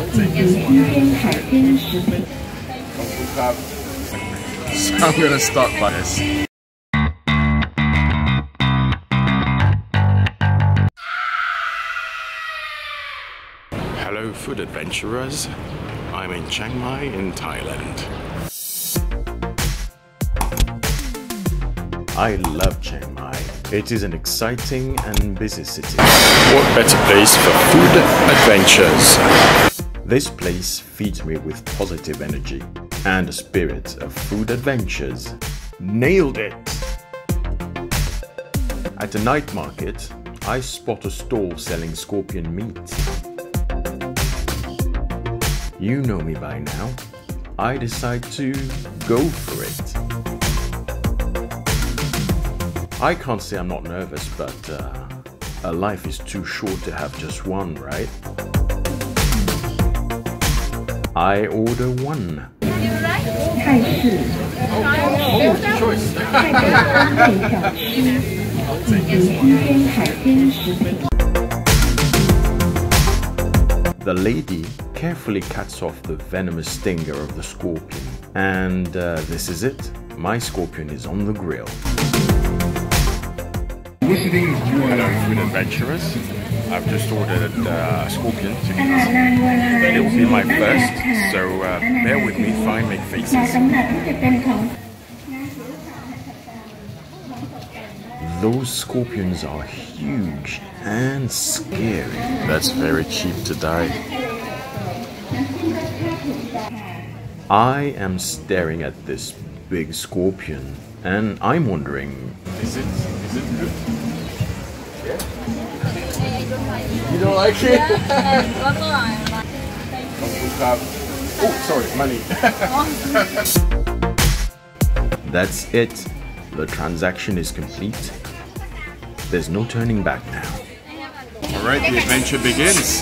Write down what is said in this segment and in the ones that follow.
So I'm gonna start by this. Hello, food adventurers. I'm in Chiang Mai in Thailand. I love Chiang Mai. It is an exciting and busy city. What better place for food adventures? This place feeds me with positive energy and a spirit of food adventures. Nailed it! At a night market, I spot a stall selling scorpion meat. You know me by now. I decide to go for it. I can't say I'm not nervous, but uh, a life is too short to have just one, right? I order one. the lady carefully cuts off the venomous stinger of the scorpion. And uh, this is it. My scorpion is on the grill. Listening, you are an adventurous. I've just ordered uh, scorpion to. It will be my first, so uh, bear with me if I make faces. Those scorpions are huge and scary. That's very cheap to die. I am staring at this big scorpion and I'm wondering... Is it, is it good? You don't like it? oh, sorry, money. That's it. The transaction is complete. There's no turning back now. Alright, the adventure begins.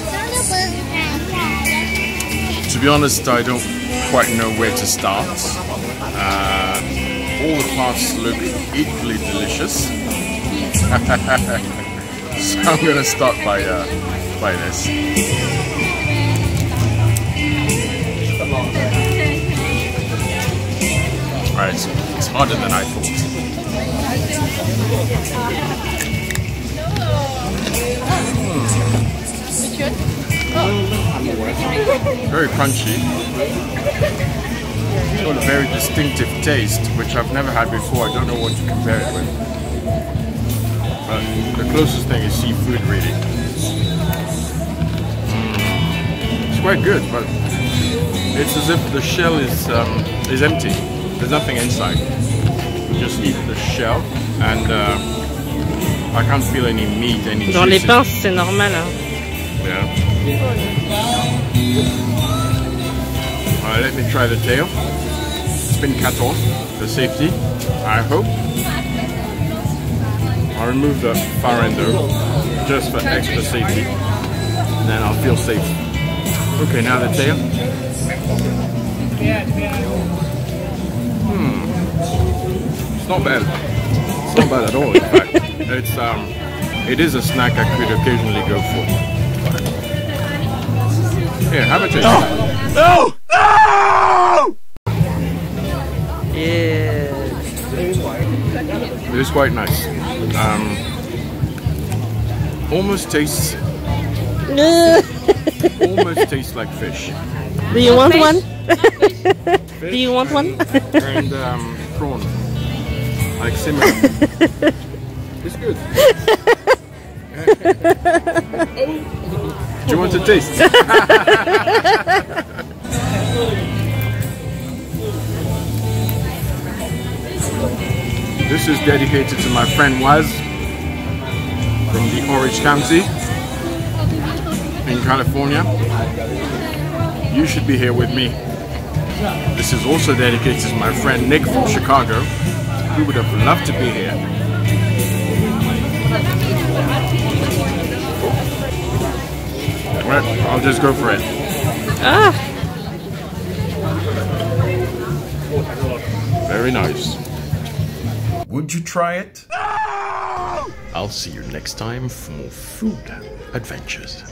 To be honest, I don't quite know where to start. Uh, all the parts look equally delicious. so I'm gonna start by uh, by this. Alright, so it's harder than I thought. Very crunchy. It's got a very distinctive taste, which I've never had before. I don't know what to compare it with. But the closest thing is seafood, really. Mm. It's quite good, but it's as if the shell is um, is empty. There's nothing inside. You just eat the shell, and uh, I can't feel any meat, any Dans les pinces, c'est normal. hein. Yeah. Alright, let me try the tail. It's been cut off, the safety, I hope. I'll remove the far end though, just for extra safety. And then I'll feel safe. Okay, now the tail. Hmm. It's not bad. It's not bad at all, in fact. It's um it is a snack I could occasionally go for. Here, have a taste. No! No! Yeah. It is quite nice. Um, almost tastes, almost tastes like fish. Do you want one? Do you want one? and um, prawn, like similar. it's good. Do you want to taste? This is dedicated to my friend Waz from the Orange County in California. You should be here with me. This is also dedicated to my friend Nick from Chicago, who would have loved to be here. Right, I'll just go for it. Ah, Very nice. Would you try it? No! I'll see you next time for more food adventures.